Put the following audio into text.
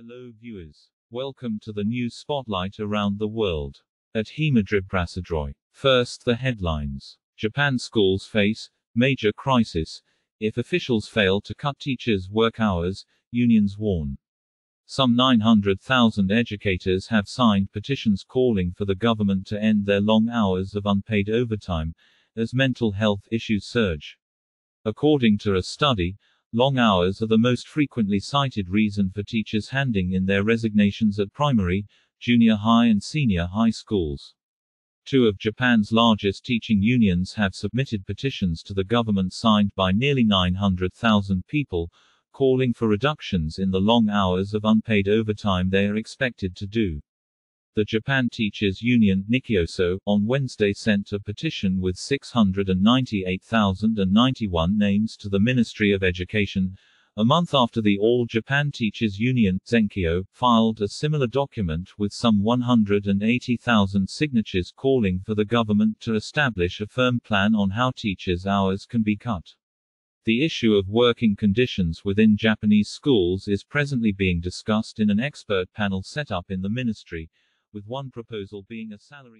Hello viewers. Welcome to the news spotlight around the world. At Himadriprasadroy. First, the headlines. Japan schools face major crisis if officials fail to cut teachers' work hours, unions warn. Some 900,000 educators have signed petitions calling for the government to end their long hours of unpaid overtime as mental health issues surge. According to a study, long hours are the most frequently cited reason for teachers handing in their resignations at primary, junior high, and senior high schools. Two of Japan's largest teaching unions have submitted petitions to the government signed by nearly 900,000 people, calling for reductions in the long hours of unpaid overtime they are expected to do. The Japan Teachers Union Nikkyoso, on Wednesday sent a petition with 698,091 names to the Ministry of Education, a month after the All Japan Teachers Union Zenkyo, filed a similar document with some 180,000 signatures calling for the government to establish a firm plan on how teachers' hours can be cut. The issue of working conditions within Japanese schools is presently being discussed in an expert panel set up in the ministry, with one proposal being a salary